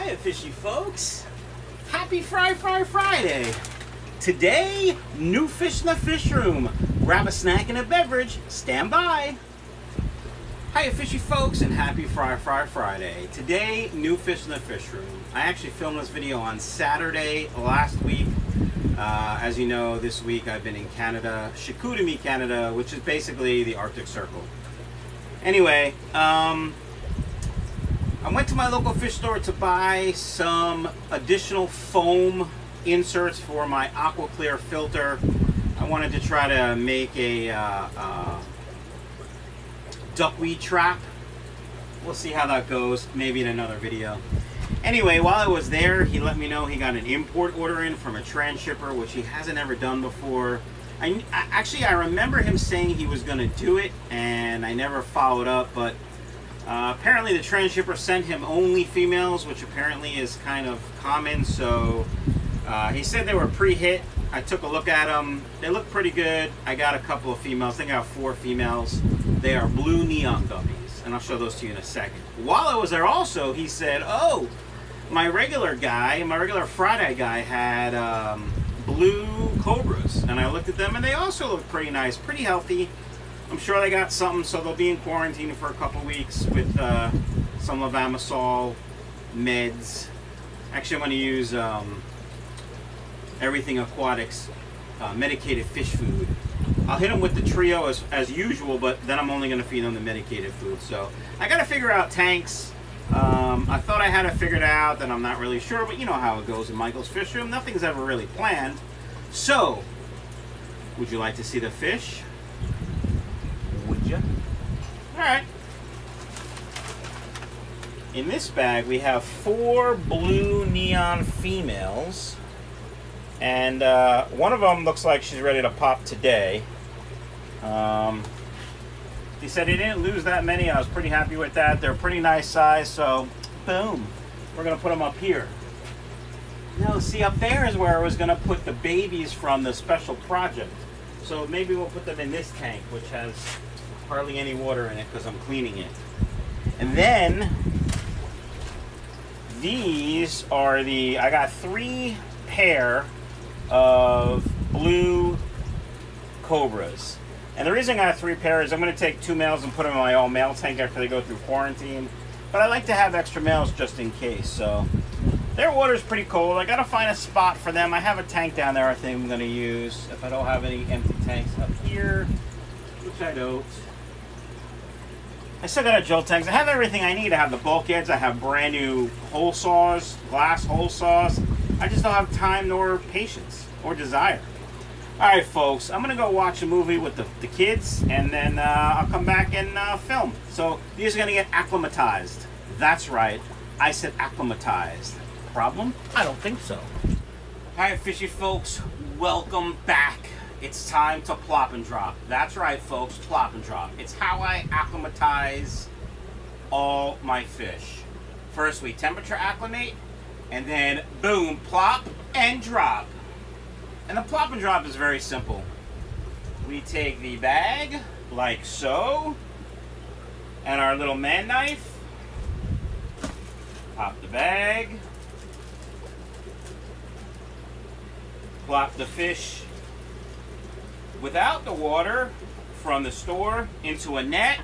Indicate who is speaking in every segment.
Speaker 1: Hiya, fishy folks. Happy Fry Fry Friday. Today, new fish in the fish room. Grab a snack and a beverage. Stand by. Hiya, fishy folks, and happy Fry Fry Friday. Today, new fish in the fish room. I actually filmed this video on Saturday last week. Uh, as you know, this week I've been in Canada, Chicoutimi, Canada, which is basically the Arctic Circle. Anyway, um, I went to my local fish store to buy some additional foam inserts for my AquaClear filter. I wanted to try to make a uh, uh, duckweed trap. We'll see how that goes, maybe in another video. Anyway, while I was there, he let me know he got an import order in from a transshipper, which he hasn't ever done before. I, actually, I remember him saying he was going to do it, and I never followed up, but uh, apparently the transshipper sent him only females, which apparently is kind of common. So uh, he said they were pre-hit. I took a look at them. They look pretty good. I got a couple of females. I think I have four females. They are blue neon guppies, and I'll show those to you in a second. While I was there also, he said, oh, my regular guy, my regular Friday guy had um, blue cobras. And I looked at them, and they also look pretty nice, pretty healthy. I'm sure they got something, so they'll be in quarantine for a couple weeks with uh, some levamisole meds. Actually, I'm going to use um, Everything Aquatics uh, medicated fish food. I'll hit them with the trio as, as usual, but then I'm only going to feed them the medicated food. So I got to figure out tanks. Um, I thought I had it figured out, then I'm not really sure, but you know how it goes in Michael's Fish Room. Nothing's ever really planned. So, would you like to see the fish? Would? Alright. In this bag, we have four blue neon females. And uh, one of them looks like she's ready to pop today. Um, he said he didn't lose that many. I was pretty happy with that. They're pretty nice size, so boom. We're going to put them up here. Now, see, up there is where I was going to put the babies from the special project. So maybe we'll put them in this tank, which has hardly any water in it because I'm cleaning it. And then these are the, I got three pair of blue cobras. And the reason I got three pairs, I'm going to take two males and put them in my all male tank after they go through quarantine. But I like to have extra males just in case. So their water's pretty cold. I got to find a spot for them. I have a tank down there I think I'm going to use if I don't have any empty tanks up here, which I don't. I still got a gel tanks. I have everything I need. I have the bulkheads. I have brand new hole saws, glass hole saws. I just don't have time nor patience or desire. All right, folks, I'm going to go watch a movie with the, the kids, and then uh, I'll come back and uh, film. So these are going to get acclimatized. That's right. I said acclimatized. Problem? I don't think so. Hi, fishy folks. Welcome back. It's time to plop and drop. That's right, folks, plop and drop. It's how I acclimatize all my fish. First, we temperature acclimate, and then boom, plop and drop. And the plop and drop is very simple. We take the bag, like so, and our little man knife, pop the bag, plop the fish without the water from the store into a net,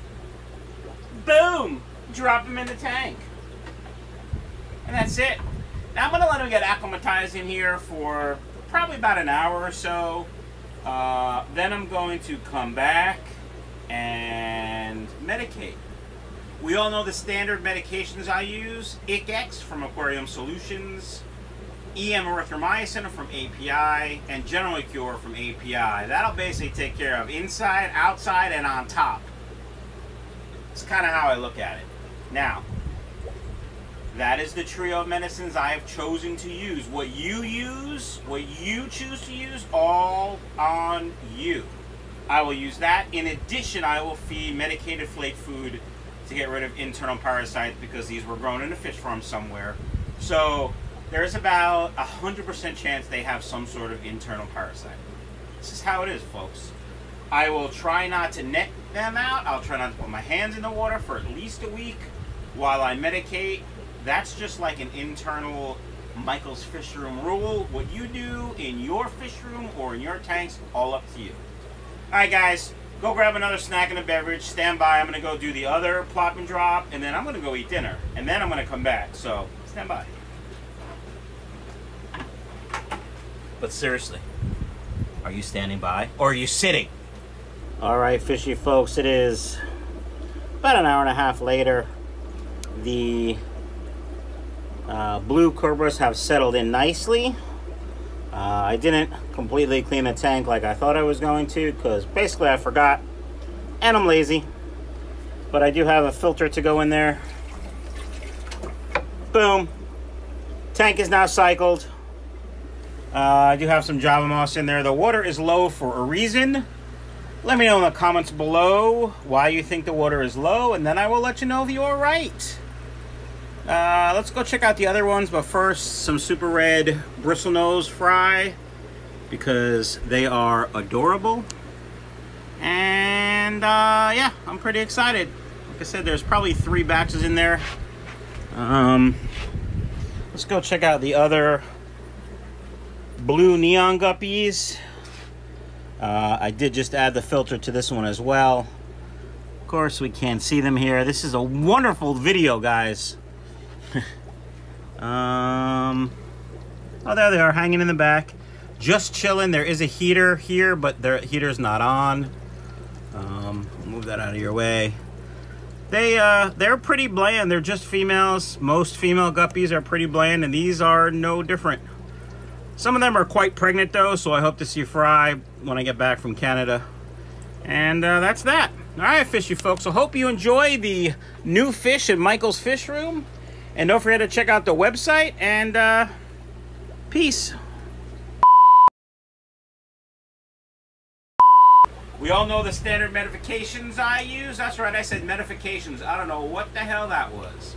Speaker 1: boom, drop them in the tank. And that's it. Now I'm gonna let them get acclimatized in here for probably about an hour or so. Uh, then I'm going to come back and medicate. We all know the standard medications I use. Ich-X from Aquarium Solutions, EM erythromycin from API, and General Cure from API. That'll basically take care of inside, outside, and on top. It's kind of how I look at it. Now, that is the trio of medicines I have chosen to use. What you use, what you choose to use, all on you. I will use that. In addition, I will feed medicated flake food to get rid of internal parasites because these were grown in a fish farm somewhere. So there's about a 100% chance they have some sort of internal parasite. This is how it is, folks. I will try not to net them out. I'll try not to put my hands in the water for at least a week while I medicate That's just like an internal Michael's Fish Room rule. What you do in your fish room or in your tanks, all up to you. All right, guys, go grab another snack and a beverage. Stand by. I'm going to go do the other plop and drop, and then I'm going to go eat dinner, and then I'm going to come back. So stand by. But seriously, are you standing by or are you sitting? All right, fishy folks, it is about an hour and a half later. The uh, blue cobras have settled in nicely. Uh, I didn't completely clean the tank like I thought I was going to because basically I forgot and I'm lazy. But I do have a filter to go in there. Boom. Tank is now cycled. Uh, I do have some Java moss in there. The water is low for a reason. Let me know in the comments below why you think the water is low, and then I will let you know if you are right. Uh, let's go check out the other ones, but first, some super red bristlenose fry because they are adorable. And uh, yeah, I'm pretty excited. Like I said, there's probably three batches in there. Um, let's go check out the other blue neon guppies. Uh, I did just add the filter to this one as well. Of course, we can't see them here. This is a wonderful video, guys. um, oh, there they are, hanging in the back. Just chilling. There is a heater here, but the heater's not on. Um, move that out of your way. They, uh, they're pretty bland. They're just females. Most female guppies are pretty bland, and these are no different. Some of them are quite pregnant though, so I hope to see fry when I get back from Canada. And uh, that's that. All right, fishy folks. I hope you enjoy the new fish at Michael's Fish Room. And don't forget to check out the website. And uh, peace. We all know the standard modifications I use. That's right, I said modifications. I don't know what the hell that was.